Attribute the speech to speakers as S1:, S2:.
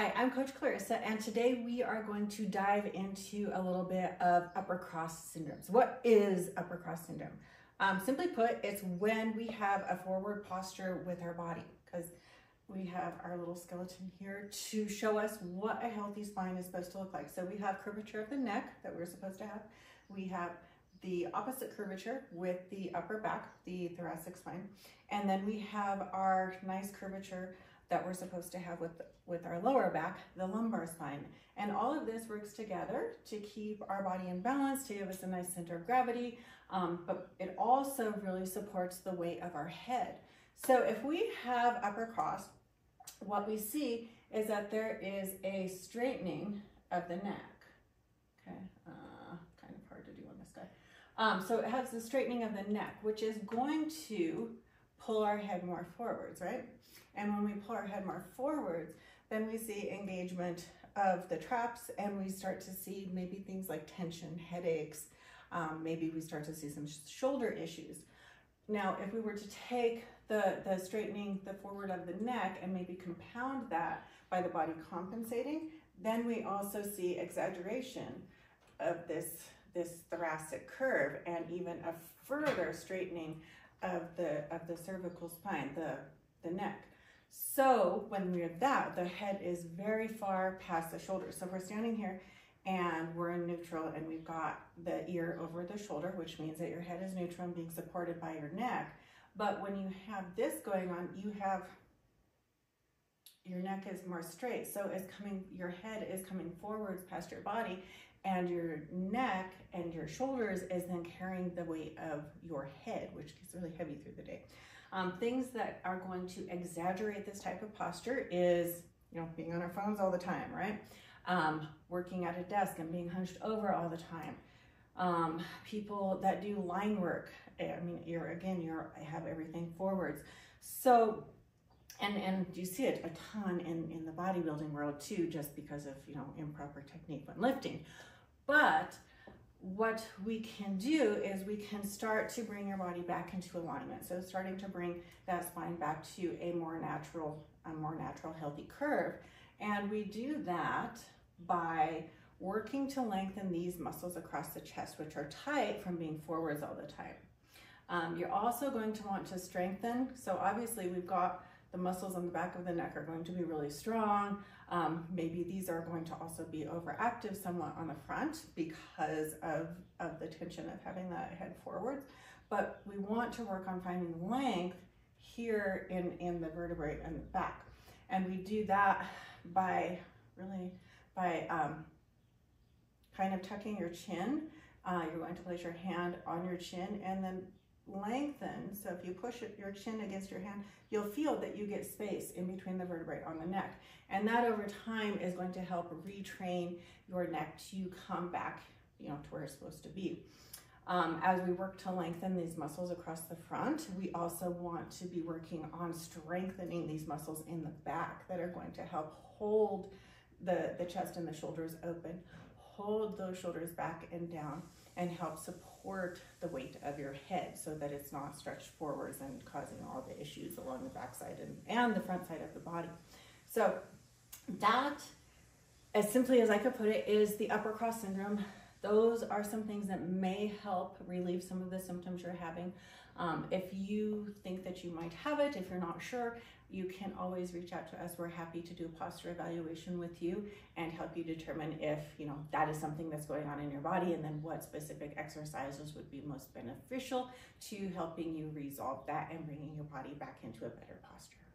S1: I'm Coach Clarissa, and today we are going to dive into a little bit of upper cross syndromes. What is upper cross syndrome? Um, simply put, it's when we have a forward posture with our body, because we have our little skeleton here to show us what a healthy spine is supposed to look like. So we have curvature of the neck that we're supposed to have. We have the opposite curvature with the upper back, the thoracic spine. And then we have our nice curvature that we're supposed to have with, with our lower back, the lumbar spine. And all of this works together to keep our body in balance, to give us a nice center of gravity, um, but it also really supports the weight of our head. So if we have upper cross, what we see is that there is a straightening of the neck. Okay, uh, kind of hard to do on this guy. Um, so it has the straightening of the neck, which is going to pull our head more forwards, right? And when we pull our head more forwards, then we see engagement of the traps and we start to see maybe things like tension, headaches, um, maybe we start to see some sh shoulder issues. Now, if we were to take the, the straightening the forward of the neck and maybe compound that by the body compensating, then we also see exaggeration of this, this thoracic curve and even a further straightening of the, of the cervical spine, the, the neck. So when we're that, the head is very far past the shoulder. So we're standing here and we're in neutral and we've got the ear over the shoulder, which means that your head is neutral and being supported by your neck. But when you have this going on, you have your neck is more straight. So it's coming, your head is coming forwards past your body and your neck and your shoulders is then carrying the weight of your head, which gets really heavy through the day. Um, things that are going to exaggerate this type of posture is, you know, being on our phones all the time, right? Um, working at a desk and being hunched over all the time. Um, people that do line work, eh, I mean, you're, again, you're, I have everything forwards. So, and, and you see it a ton in, in the bodybuilding world too, just because of, you know, improper technique when lifting. But what we can do is we can start to bring your body back into alignment. So starting to bring that spine back to a more natural, a more natural healthy curve. And we do that by working to lengthen these muscles across the chest, which are tight from being forwards all the time. Um, you're also going to want to strengthen. So obviously we've got the muscles on the back of the neck are going to be really strong. Um, maybe these are going to also be overactive somewhat on the front because of, of the tension of having that head forwards. But we want to work on finding length here in, in the vertebrae and the back. And we do that by really, by um, kind of tucking your chin. Uh, you're going to place your hand on your chin and then lengthen. So if you push your chin against your hand, you'll feel that you get space in between the vertebrae on the neck. And that over time is going to help retrain your neck to come back, you know, to where it's supposed to be. Um, as we work to lengthen these muscles across the front, we also want to be working on strengthening these muscles in the back that are going to help hold the, the chest and the shoulders open, hold those shoulders back and down, and help support the weight of your head so that it's not stretched forwards and causing all the issues along the backside and, and the front side of the body. So that, as simply as I could put it, is the upper cross syndrome. Those are some things that may help relieve some of the symptoms you're having. Um, if you think that you might have it, if you're not sure, you can always reach out to us. We're happy to do a posture evaluation with you and help you determine if, you know, that is something that's going on in your body and then what specific exercises would be most beneficial to helping you resolve that and bringing your body back into a better posture.